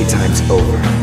playtime's over.